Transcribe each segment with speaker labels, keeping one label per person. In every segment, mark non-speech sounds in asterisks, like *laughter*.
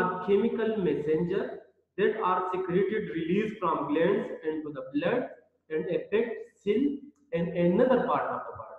Speaker 1: are chemical messenger that are secreted released from glands into the blood and affect cell and another part of the body.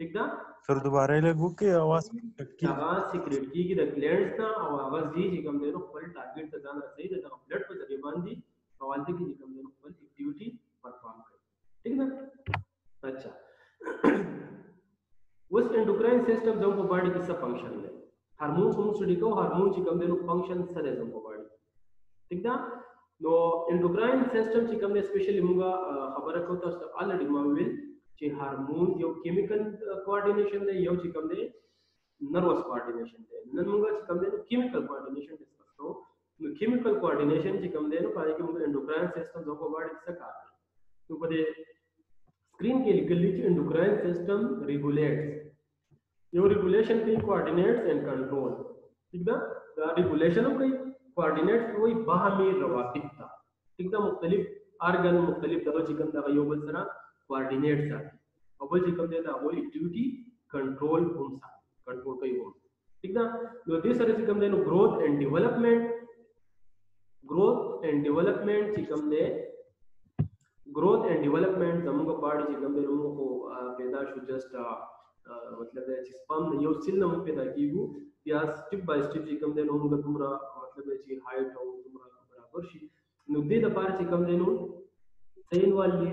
Speaker 1: ठीक ना?
Speaker 2: Sir दोबारा लगो के आवाज़
Speaker 1: की आवाज़ सीक्रेट की की द क्लियरेंस ना और आवाज़ जी जी कम देनो फुल टारगेट ते जाना सही दे तो ब्लड पर ज़रिए बांधी सवाल थे की जी कम देनो फुल एक्टिविटी परफॉर्म कर। ठीक ना? अच्छा। *clears throat* उस एंडोक्राइन सिस्टम जो को बॉडी की सब फ़ंक्शन है। हार्मोन को स्टडी को हार्मोन जी कम देनो फ़ंक्शन सर है जो को बॉडी ठीक ना? नो एंडोक्राइन सिस्टम जी कम ने स्पेशली मुंगा खबर को तो ऑलरेडी मैं विल જે હાર્મોન જેવું કેમિકલ કોઓર્ડિનેશન ને એવું છે કમને નર્વસ કોઓર્ડિનેશન દે નનમુંગા છે કમને કેમિકल કોઓર્ડિનેશન ડિસ્કસ કરો નું કેમિકલ કોઓર્ડિનેશન જે કમને નું પારે કે મુંગા એન્ડોક્રાઇન સિસ્ટમ જો કોવાડ સકા તો પદે સ્ક્રીન કે leech endocrine system regulates your regulation કઈ કોઓર્ડિનેટ્સ એન્ડ કંટ્રોલ ठीक ना द रेगुलेशन ऑफ़ कई कोऑर्डिनेट वही बाह में रवाबिकता ठीक ना मुख्तलिफ़ आर्गन मुख्तलिफ़ दरों चिकन दवा योगल सरा कोऑर्डिनेट्स अब अवजी कम देता वो ड्यूटी कंट्रोल होम होमसा कंट्रोल कई होम ठीक ना? तो दिस सारे से कम देनो growth and development growth and development से कम दे ग्रोथ एंड डेवलपमेंट दमुंग पार्ट से कम दे रूम को पैदा शु जस्ट मतलब है जिस पम यो सिल न पैदा कीगु या स्टेप बाय स्टेप से कम दे रूम का तुमरा मतलब है जी हाइट हो तुमरा बराबर शी नुदे द पार्ट से कम देनो सही वाली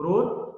Speaker 1: growth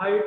Speaker 1: height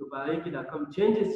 Speaker 1: तो बाई की रकम चेंजेस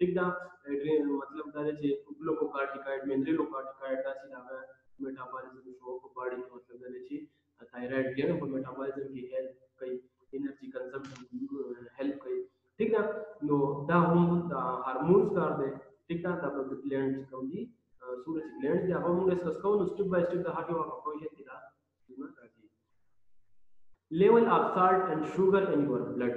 Speaker 1: एकदम मतलब దానికి గ్లూకోకార్టికాయిడ్ మెన్రే లోకార్టికాయిడ్ దాసి దాగా మెటాబాలిజం షోక్ బాడీ मतलब దానికి थायराइड के और मेटाबॉलिज्म की हेल्प कई एनर्जी कंजम्पशन हेल्प कई ठीक ना नो, द हम द हार्मोन्स कर दे ठीक ना तब ग्लैंड को जी सूरज ग्लैंड जी अब हम डिस्कस को step by step the heart का अप्रोच है तेरा। Level of salt and sugar in your blood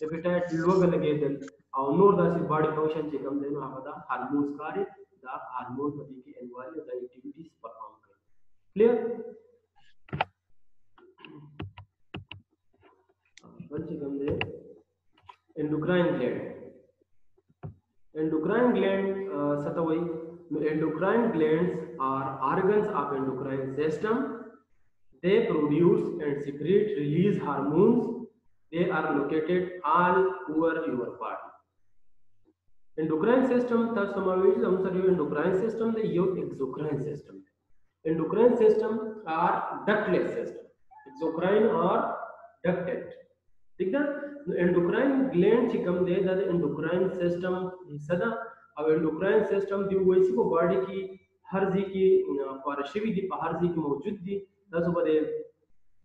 Speaker 1: Appetite lower located. Our north is body function check then have the hormones carry the hormones of the environment the activities perform. Clear? One second there. Endocrine gland. Endocrine gland uh, satawai. Endocrine glands are organs of endocrine system. They produce and secrete release hormones they are located all over your body. Endocrine system, that's some of which I'm summary is endocrine system, the exocrine system. Endocrine system are ductless system. Exocrine are ducted. The endocrine gland come de the endocrine system sada our endocrine system the way siko body ki harzi ki for shivi di paharzi ki mojud di that's over the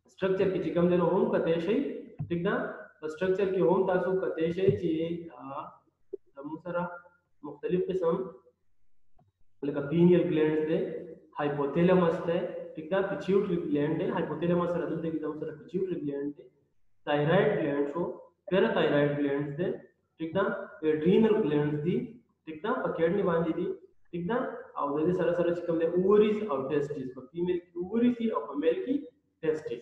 Speaker 1: structure ki come de no home kate ठीक ना? तो structure के home तासु कते से जे तमसरा मुख्तलिफ़ किस्म लका पीनियल ग्लैंड दे हाइपोथैलेमस दे ठीक ना? पिट्यूटरी ग्लैंड दे हाइपोथैलेमस रदल दे एकदम सर पिट्यूटरी ग्लैंड दे थायराइड ग्लैंड हो पैराथायराइड ग्लैंड दे ठीक ना? एड्रिनल ग्लैंड दी ठीक है पकेड़नी बांधी दी ठीक ना? और दे सारा सारा चिकम दे ओवरीज और टेस्टिस फीमेल तो की ओवरी ओवरीज और मेल की testis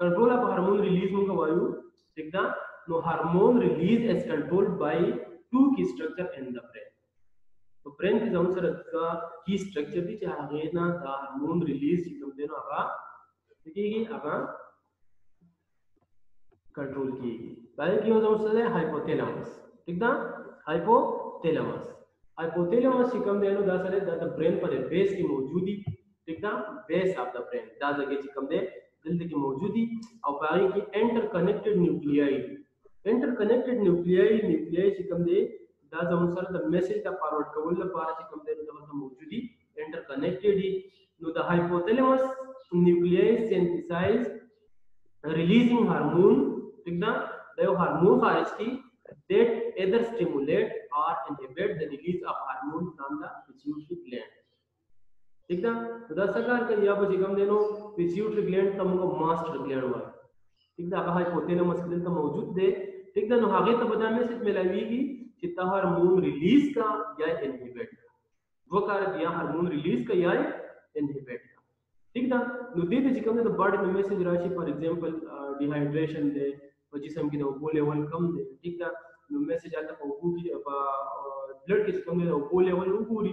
Speaker 1: control of hormone release होगा वायु लिखना no तो hormone release is controlled by two key structure in the brain. तो ब्रेन की जाऊन सर का की स्ट्रक्चर दी चाह गए ना, दा हार्मोन रिलीज़ एकदम देना आगा देखिए आगा कंट्रोल किएगी। पहले की जाऊन है हाइपोथैलेमस ठीक ना? हाइपोथैलेमस हाइपोथैलेमस एकदम देनो दा सारे दा तो ब्रेन पर बेस की मौजूदगी, ठीक ना? बेस ऑफ़ द ब्रेन दा जगह की कम दे दिल की मौजूदी और पाई की interconnected nuclei interconnected nuclei nuclei चिकम दे दा जम सर द मैसेज का फॉरवर्ड कवल लपारा चिकम दे दा द मौजूदी इंटर कनेक्टेड ही। No the hypothalamus nuclei synthesise releasing hormone, ठीक ना? The hormone खारिज की that either stimulate or inhibit the release of hormone from the pituitary gland ठीक ना? या बजे कम देनो pituitary gland का मुको master gland हुआ। ठीक ना? hypothalamus के दिन का मौजूद दे ठीक ना? आगे तो बता में सिर्फ़ मिलाएगी कि ता हार्मोन रिलीज़ का या इनहिबिट का। वो कारक या हार्मोन रिलीज़ का या इनहिबिट का। ठीक ना? नो दे दे चिकम तो बॉडी में मैसेज राशि फॉर एग्जांपल डिहाइड्रेशन दे जिसम की वो लेवल कम दे। ठीक ना? मैसेज आता को को ब्लड के चिकम दे वो लेवल ऊपरी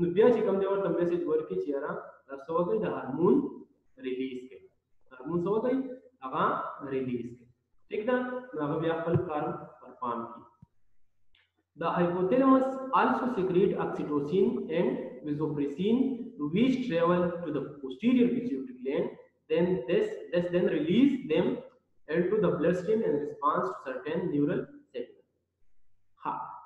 Speaker 1: Nu biați cam de oră am mesaj vor fi chiara, dar să vădai de hormon release ke. Hormon să vădai, aga release ke. ठीक ना नागा भी आपल कार्य परफॉर्म की The hypothalamus also secrete oxytocin and vasopressin which travel to the posterior pituitary gland then this this then release them into the bloodstream in response to certain neural signal. हाँ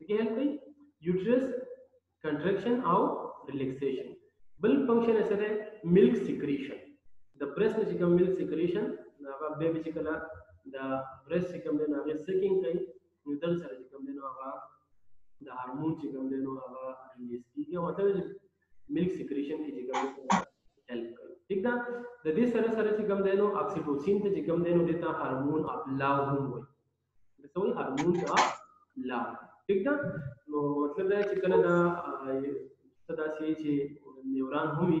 Speaker 1: Secondly, uterus contraction और relaxation. Bulb function ऐसे है milk secretion. The breast में चिकन milk secretion नागा baby चिकन the breast चिकन देना आगे sucking कहीं निदल सारे चिकन देना आगा the hormone चिकन देना आगा release की क्या मतलब milk secretion की चिकन help कर ठीक ना यदि सरस सरस चिकम देनो ऑक्सीटोसिन पे चिकम देनो देता हार्मोन आप लाभ होंगे तो हार्मोन का लाभ ठीक ना मतलब है चिकन ना ये सदा से जे न्यूरॉन होमी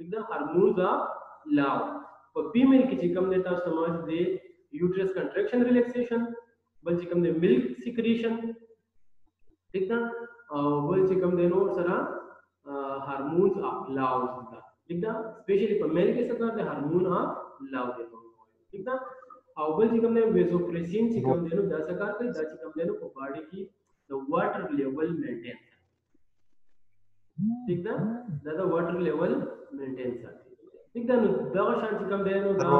Speaker 1: एकदम hormones are low. For female kichi kamne ta samaj de uterus contraction relaxation, बल्कि कम दे मिल्क सिक्रीशन ठीक ना बल कम दे नो सारा हार्मोन्स ऑफ़ लाओ होता ठीक ना स्पेशली पर मेल के साथ दे हार्मोन ऑफ़ लाओ दे ठीक ना और बल कम दे वेसोप्रेसिन सिकम दे नो दस आकार के दस कम दे नो बॉडी की द वाटर लेवल मेंटेन ठीक ना that the water level maintains that ठीक ना दवा शांत कम दे नो दवा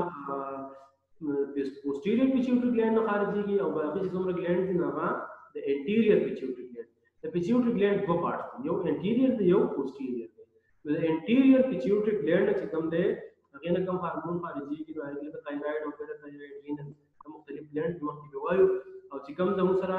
Speaker 1: posterior pituitary gland नो खारिज की और बाकी चीज़ों में gland ना वा the anterior pituitary gland the pituitary gland दो parts हैं यो anterior they yo posterior they the anterior pituitary gland च कम दे अगे ना कम हार्मोन खारिज की नो आगे तो थायराइड वगैरह थायराइड रीनल मुख्तलिफ़ ग्लैंड दिमाग की दवाई और चिकम दमसरा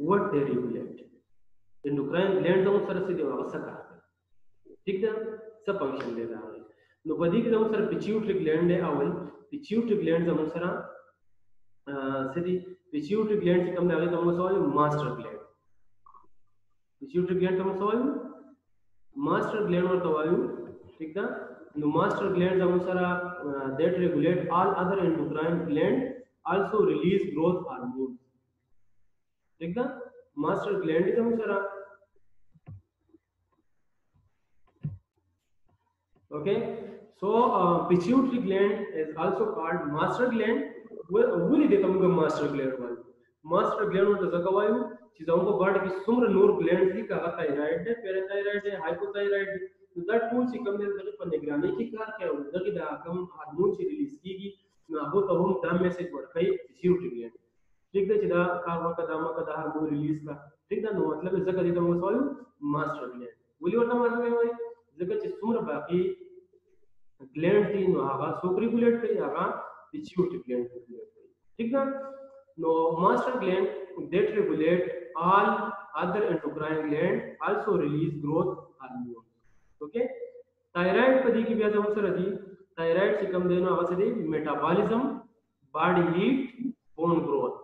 Speaker 1: what they regulate. Endocrine glands हम सर सीधे आवश्यक है ठीक ना? सब फ़ंक्शन ले रहा है। नो बदी के हम सर पिट्यूटरी ग्लैंड है आवल पिट्यूटरी ग्लैंड हम सर सीधी पिट्यूटरी ग्लैंड से तो हमने आगे हम सवाल मास्टर ग्लैंड पिट्यूटरी ग्लैंड हम सवाल मास्टर ग्लैंड और तवायु ठीक ना? नो मास्टर ग्लैंड हम sir that regulate all other endocrine gland also release growth hormone एकदा मास्टर ग्लैंड गमसरा okay so uh, pituitary gland is also called master gland wuri de kamuga master gland wal master gland ta zakavayu chizon ko bad ki sumra nur gland ki ka thyroid de parathyroid de hypothyroid de that tool se kam de par nigrani ki kar kya udagi da kam hormone se release ki gi na ho to hum dam message bad kai pituitary gland Take the chida karma kadama kadahar mu release ka. Take the no मतलब जगह जितना वो solve master भी है. बोली वर्तमान master में हमारी जगह चिसूर बाकी ग्लैंड तीन आगा सोक्रिकुलेट पे आगा pituitary gland regulate ठीक ना no master gland that regulate all other endocrine gland also release growth hormone okay thyroid पदी की व्याख्या हम सर दी थायराइड से कम देना आवश्यक है metabolism body heat bone growth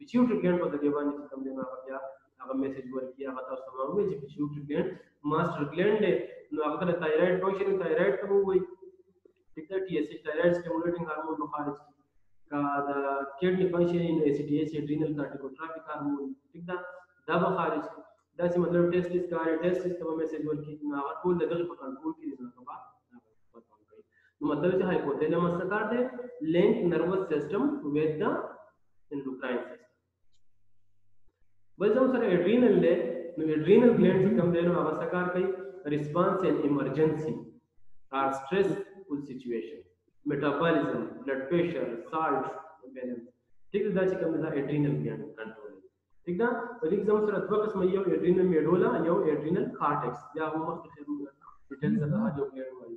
Speaker 1: පිචිව් ට්‍රිග්ලන්ට් පොත ගෙවන්න සිතම් දෙනවා අපියා අග මෙසේජ් වල කියා කතා සමාව මේ ජි පිචිව් ට්‍රිග්ලන්ට් मास्टर ग्लैंड है नो अगर थायराइड फ़ंक्शन थायराइड कम हुई ठीक है टीएसएच थायराइड स्टिमुलेटिंग हार्मोन नो खारिज का द किडनी फ़ंक्शन इन एसीटीएच एड्रिनल कार्टिकोट्रॉपिक हार्मोन ठीक है दब खारिज दस मतलब टेस्ट इस कार्य टेस्ट इस तमाम मैसेज वर की ना अगर कोई दगल पकड़ कोई की ना कबा मतलब जो हाइपोथैलेमस का कार्ड है link nervous system with the endocrine system Wells are adrenal day, no adrenal glands come there, no avasakar kai, response and emergency are stressful situations, metabolism, blood pressure, salt balance. ठीक है दाची कम दा adrenal gland control ठीक ना? और एक जमा sir अथवा कसम यो एड्रिनल मेडोला यो एड्रिनल कॉर्टेक्स या हम वक्त खैर डिटेल सर रहा जो ग्लैंड वाली।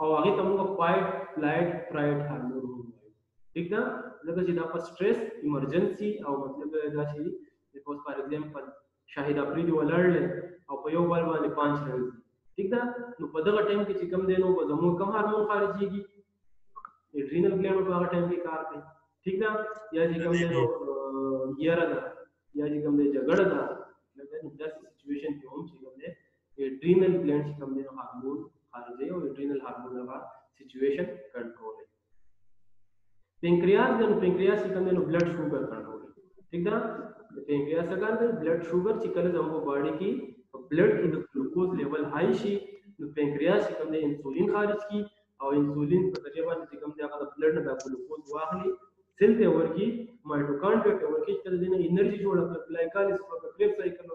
Speaker 1: और आगे तो तुम लोग क्वाइट फ़्लाइट फ्राइट हार्मोन ठीक ना? मतलब जी पर स्ट्रेस इमरजेंसी और मतलब ना सी बिकॉज़ फॉर एग्जांपल शाहिद अपनी जो अलर्ट ले और प्रयोग बल वाले पाँच रन। ठीक ना? नो पदगा टाइम के चिकम देनो को जमो कम हार्मोन खारिज होगी एड्रिनल ग्लैंड वाला टाइम के कार पे। ठीक ना? या जी कम देनो गियर दा या जी कम दे झगड़ दा मतलब दस सिचुएशन के हम चिकम दे एड्रिनल ग्लैंड चिकम देनो हार्मोन हार्मोन और यूट्रिनल हार्मोन का सिचुएशन कंट्रोल है। पेंक्रियास गन पेंक्रियास चिकन ब्लड शुगर कंट्रोल ठीक ना? पेंक्रियास का ब्लड शुगर चिकन हमको बॉडी की ब्लड की ग्लूकोज लेवल हाई शी पेंक्रियास चिकन इंसुलिन खारिज की और इंसुलिन पर तरीबा चिकन ने अगर ब्लड में ग्लूकोज वाखली सेल तेवर की माइटोकांड्रिया तेवर की तरह एनर्जी जोड़ अप्लाई कर इस पर क्रेब साइकिल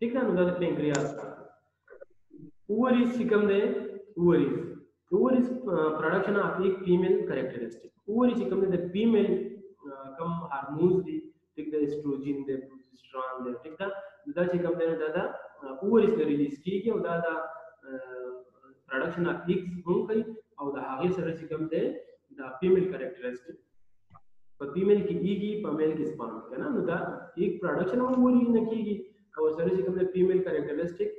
Speaker 1: ठीक है अनुदान पेंक्रियास का ovaries become the ovaries ovaries uh, production of the female characteristic ovaries become the female uh, come hormones the take the estrogen the progesterone the take the उदा से कम देना दादा ओवरीज ने release की के उदा दा प्रोडक्शन ऑफ़ एग्स होम कई और दा हागे सर से कम दे द फीमेल कैरेक्टरिस्टिक पर फीमेल की ई की फीमेल की स्पर्म के ना दा एक प्रोडक्शन ऑफ़ ओवरीज ने की carcinology comes the female characteristic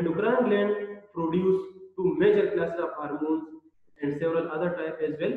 Speaker 1: endocrine gland produce two major classes of hormones and several other type as well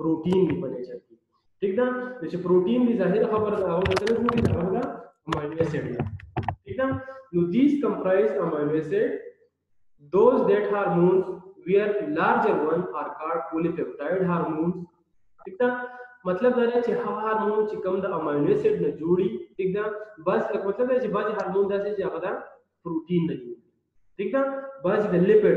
Speaker 1: protein भी बने जाती ठीक ना? जैसे प्रोटीन भी ज़ाहिर खबर तो एसिड ठीक ना? Comprise acid hormones larger one are hormones ठीक ना? मतलब दारे छे हार्मोन चिकम द अमाइनो एसिड न जोड़ी। ठीक ना? बस मतलब हार्मोन प्रोटीन जोड़ी ठीक ना? द लिपिड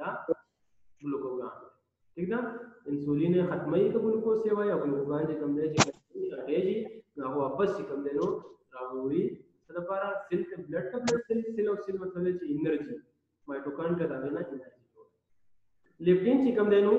Speaker 1: या ग्लूकोगान ठीक ना इंसुलिन खत्म ही का ग्लूकोज सेवा या ग्लूकोगान जे कम दे जे अटे जी ना हो वापस कम दे नो रावूरी मतलब बारा सेल के ब्लड का blood cell cell of cell मतलब जे एनर्जी माइटोकांड्रिया का देना एनर्जी लेप्टिन जे कम दे नो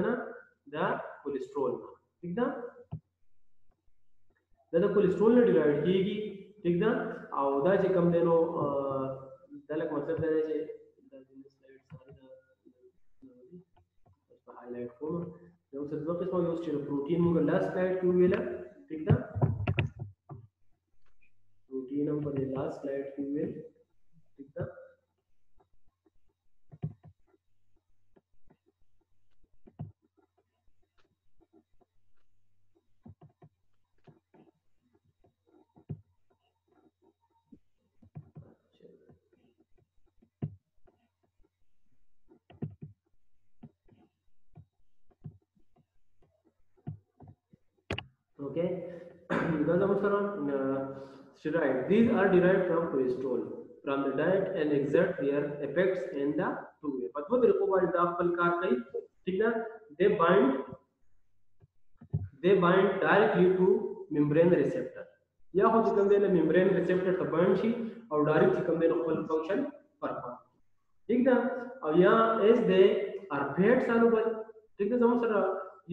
Speaker 1: है ना? The cholesterol ठीक ना? दादा कोलेस्ट्रॉल ने डिवाइड कीगी ठीक ना? और जे कम देनो दलक मतलब देने जे। हाईलाइट को जो से दो किस्म यूज़ चलो प्रोटीन को लास्ट स्लाइड क्यों वेला ठीक ना? प्रोटीन हम पर लास्ट स्लाइड क्यों वेल ठीक ना? Okay, because Namaskaram steroid. These are derived from cholesterol from the diet and exert their effects in the two way. But what required the alkaline? They bind they bind directly to membrane receptor. या हम सिकम देने membrane receptor का burn छी और direct Sikkim देने whole function perform ठीक ना अब यहाँ एस दे आर भेट सालों पर ठीक ना समझ रहा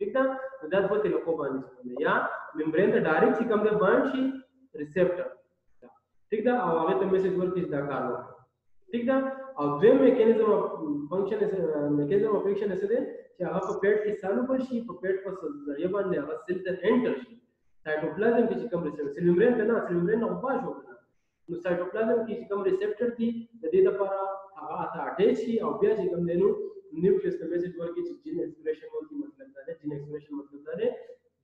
Speaker 1: Liekam, nu dați vă telocop bani spune. Ea, membrenă direct și cam de bani și receptor. Da. Tic da, au avut un mesaj vorbit de acolo. Tic da, au doi mecanism of function, mecanism of action este de कि आप पेट के सालों पर she पेट पर सजरिया बन जाएगा cell से एंटर शी साइटोप्लाज्म के चिकम रिसेप्टर सेल मेम्ब्रेन पे ना सेल मेम्ब्रेन उपाश हो ना नो साइटोप्लाज्म के चिकम रिसेप्टर थी यदि द पारा आगा था अटैच ही ऑब्वियस चिकम देनु न्यूक्लियस का बेसिस वर की जिन एक्सप्रेशन वर की मतलब दारे जिन एक्सप्रेशन मतलब दारे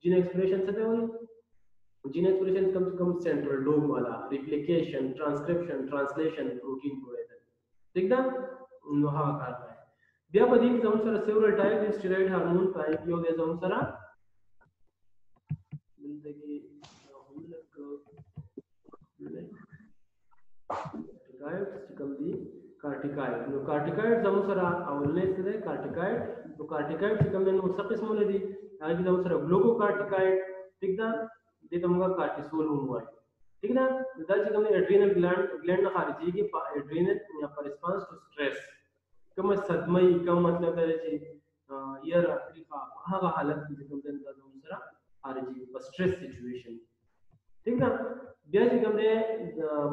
Speaker 1: जिन एक्सप्रेशन से वो जिन एक्सप्रेशन कम से कम सेंट्रल डोम वाला रिप्लिकेशन ट्रांसक्रिप्शन ट्रांसलेशन प्रोटीन बोले देखदा नोहा आकार में ब्या बदी के जमन सारा सेवरल टाइप स्टेरॉइड हार्मोन का एक योग है जाऊँ सारा ज़िंदगी हम लोग गायब कम दी carticoid. Nocarticoids දවසර අවුල්නේ ඉස්සරේ carticoid. nocarticoids කමෙන් මොසක් ඉස්මොලේදී ආගි දවසර glucocorticoid. තිකදා දේ තමුගා cortisol හුමුවයි. තිකදා දදාචි කමෙන් adrenal gland gland ना खारिजी की adrenal या पर response to stress. कम सदमई कम मतलब है जी ईयर अफ्रीका वहाँ का हालत की कम दिन का दवसर खारिजी पर stress situation. ठीक ना ब्याज कमने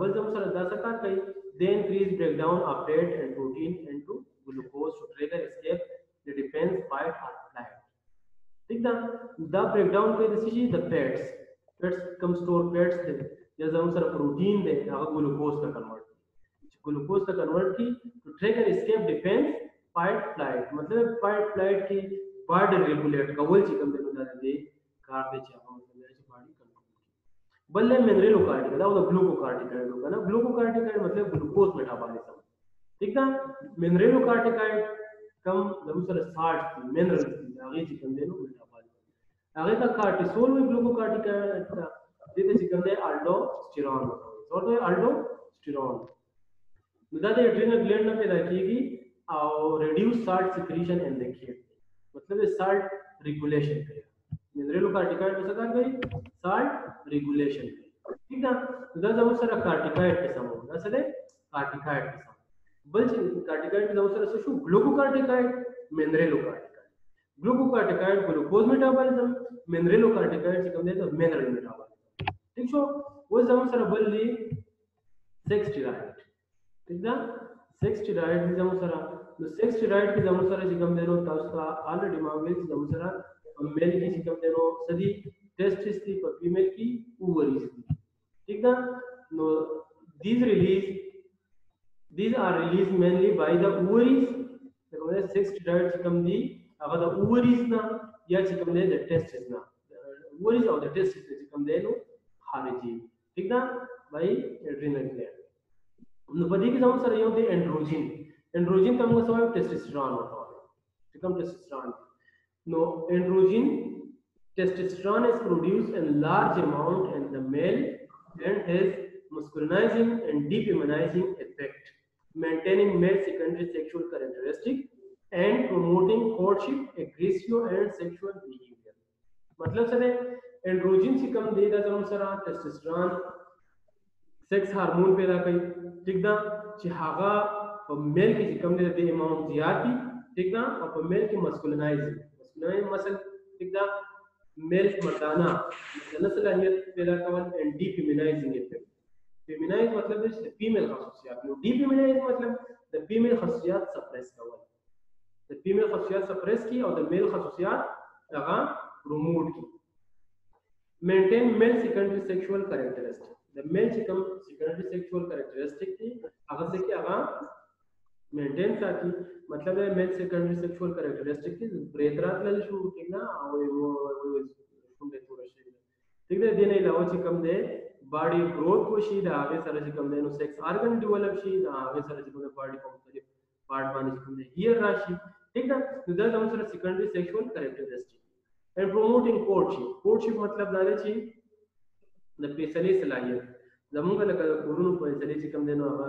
Speaker 1: बल जम सर दासकार कई They increase breakdown of fat and protein into glucose to trigger escape the defense fight or flight. ठीक ना द ब्रेकडाउन पे this is the fats fats come store fats थे जैसे हम सर प्रोटीन दे अगर ग्लूकोज का convert glucose का convert की तो trigger escape defence fight flight मतलब फाइट फ्लाइट की बॉडी रेगुलेट का वो चीज हम दे बता दे कार दे चाहिए बल्ले में ಲೋಕಾರ್ಡಿಕಲ್ ಅದು ಗ್ಲೂಕೋಕಾರ್ಡಿಕೈಡ್ ಹೋಗೋಣ ಗ್ಲೂಕೋಕಾರ್ಡಿಕೈಡ್ मतलब ग्लूकोज मेटाबॉलिज्म। ठीक ना? मिनरेलोकार्डिकाइड कम दरअसल 60 मिनरल आगे चिकन दे नो मेटाबॉलिज्म। आगे का कार्टिसोल में ग्लूकोकार्डिकाइड देते चिकन दे अल्डोस्टेरॉन। और तो अल्डोस्टेरॉन। मतलब एड्रेनल ग्लैंड में पैदा कीगी और reduce salt secretion in the मतलब ये साल्ट रेगुलेशन करेगा। रेणुकार्टिकाइड में सरकार गई साल्ट रेगुलेशन ठीक था उधर तो जब सर कार्टिकाइड के सम होगा सर कार्टिकाइड के सम बल्कि कार्टिकाइड जब सर सो glucocorticoid mineralocorticoid glucocorticoid glucose metabolism mineralocorticoid से कम दे तो मिनरल मेटाबॉलिज्म ठीक छो वो जब सर बल ली सेक्स डिराइड ठीक था सेक्स डिराइड जब सर तो सेक्स डिराइड के जब सर जिगम दे रो तब का ऑलरेडी मावेक्स जब सर मेल की सिकमटेनो सदी testis थी पर फीमेल की ओवरीज थी ठीक ना? No this release this are release mainly by the ovaries देखो ये सेक्स डिराइव्ड चिकम दी। अब द ओवरीज ना, या चिकम दे द टेस्ट टेस्टिस ना। ओवरीज और द टेस्टिस चिकम दे नो खारिजी ठीक ना? बाय एड्रिनल ग्लैंड नो नपदी के समझ सर ये होती है एंड्रोजन एंड्रोजन कम का सवाल टेस्टोस्टेरोन होता है। कम testosterone No, androgen testosterone is produced in large amount in the male and has masculinizing and defeminizing effect, maintaining male secondary sexual characteristic and promoting courtship, aggressive and sexual behavior. मतलब सर androgen से कम देगा तो हम sir testosterone sex hormone पैदा कई ठीक ना चिहागा और मेल की कम दे देते अमाउंट ज़्यादा ठीक ना और मेल की मस्कुलिनाइजिंग knowing muscle with the male mardana mardana सलाहियत पैदा करवन and defeminizing effect feminize मतलब है female खसूसियात नो defeminize मतलब the female खसूसियात suppress करवन the female खसूसियात suppress की और the male खसूसियात लगा removed की maintain male secondary sexual characteristic the male secondary sexual characteristic की अगर से कि अगर मेंटेन ಆಗಿ मतलब है। Main secondary sexual characteristic is प्रेतरातले शू ठीक ना हाँ, वो सुंदे थोड़ा शी ठीक है, देने लाओ छी कम दे बॉडी ग्रोथ को शी दा आगे सारा कम दे नो सेक्स ऑर्गन डेवलप शी दा आगे सारा कम दे बॉडी को तो पार्ट मान कम दे हियर राशि ठीक ना तो दा हम सारा secondary sexual characteristic and promoting courtship courtship मतलब दाने छी द पेशली सलाहियत जमुगा लगा, गुरु नु पेसले छी कम देनो आवा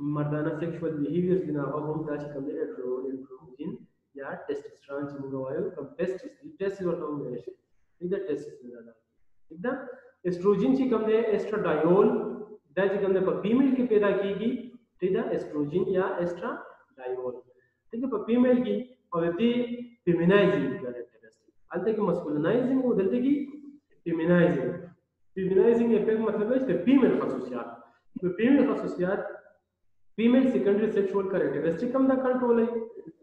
Speaker 1: mardana sexual behaviors in our home, that can be improved in their testosterone chimogavile compared to the testosterone variation in the testosterone ठीक ना एस्ट्रोजन से कम है एस्ट्राडायोल दैट कम है फीमेल की पैदा कीगी. ठीक है एस्ट्रोजन या एस्ट्राडायोल ठीक है फीमेल की, और यदि फेमिनाइजिंग कैरेक्टरिस्टिक अलते कि मस्कुलिनाइजिंग वो दलते कि फेमिनाइजिंग फेमिनाइजिंग इफ़ेक्ट मतलब है फीमेल खसूसियात. तो फीमेल खसूसियात फीमेल सेकेंडरी सेक्सुअल करंट vesicum da control ai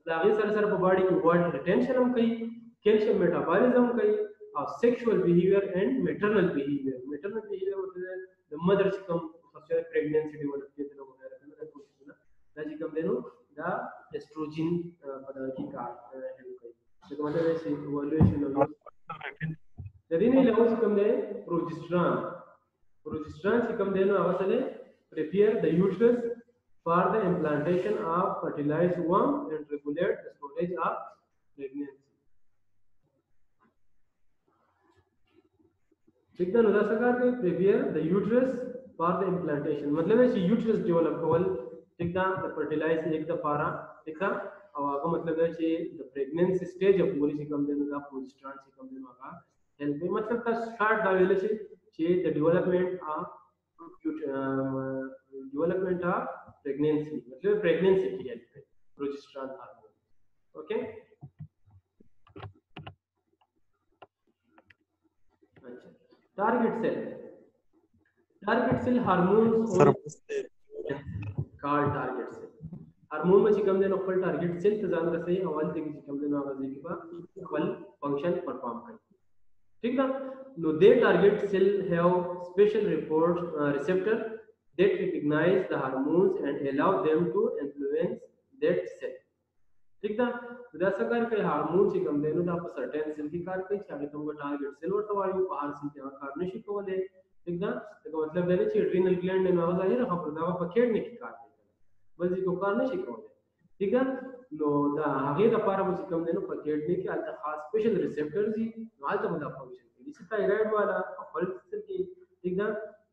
Speaker 1: lagi sar सर pa body ki blood retention hum kahi, calcium metabolism kahi और sexual behaviour and maternal behaviour maternal behaviour मतलब द मदर से कम सबसे प्रेगनेंसी डेवलप के तरह होता है मतलब ऐसा कुछ ना दाजी कम देनो द एस्ट्रोजन पदार्थ की का हेल्प करे तो मतलब ऐसे इवोल्यूशन ऑफ़ यदि नहीं लगा कम दे प्रोजेस्टेरॉन प्रोजेस्टेरॉन से कम देनो आवश्यक है prepare the uterus for the implantation of fertilized ovum and regulate the storage of pregnancy. ठीक है नुदा सकार के prepare the uterus for the implantation मतलब है uterus develop कवल ठीक है the fertilize एक दफारा ठीक है और आगे मतलब है कि the pregnancy stage of पूरी से कम दिन का progesterone से कम दिन का हेल्प मतलब का start da वेले से कि the development of development of pregnancy मतलब प्रेगनेंसी पीरियड पे प्रोजेस्टेरॉन हार्मोन ओके अच्छा। Target cell target cell
Speaker 2: hormones
Speaker 1: card target cell hormone मध्ये शिकमदेन ऑपल टारगेट सेल तजान रसे अवल ते शिकमदेन आवाज़ के बाद अवल फ़ंक्शन परफॉर्म कर ठीक ना no the target cell have special report receptor that recognize the hormones and allow them to influence that cell. ठीक ठीकदा विदासकार के हार्मोन से कम देनो ना सर्टेन सेल की कार पे चाहे तुमको टारगेट सेल और तवायो बाहर से तेवा कारण से को ठीक ठीकदा तो मतलब देने चाहिए एड्रिनल ग्लैंड ने आवाज आही रहा प्रदावा पकेट ने की कार बस को कारण को को ठीक ठीकदा नो दा आगे का पारा मुझे कम देनो पकेट ने की अलता खास स्पेशल रिसेप्टर्स ही हाल तो मतलब फंक्शन की जैसे थायराइड वाला और फल की ठीकदा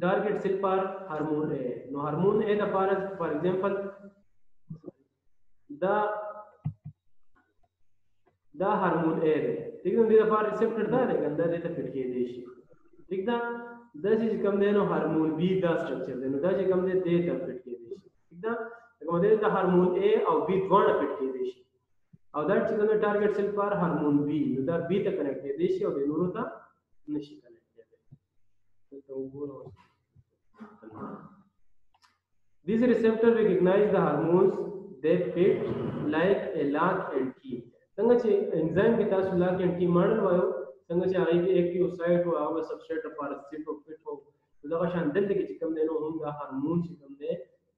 Speaker 1: target cell पर हार्मोन है नो हार्मोन ए द पर for example the the hormone a ठीक है द पर रिसेप्टर दा है गंदा दे फिट के दे शी ठीक दा द चीज come they know hormone be the structure they know the जे कम दे दे दा फिट के दे शी ठीक दा there is the hormone A of B1 peptidase. Of that is the target cell for hormone B. The B the connected is the nuru the nishi connected. These receptors recognize the hormones they fit like a lock and key. संग छे enzyme की तास lock and key model वायो संग छे आई की active site हो आवे सबस्ट्रेट पर सिप फिट हो तो दवा शान दिल के चिकम देनो होगा हार्मोन चिकम दे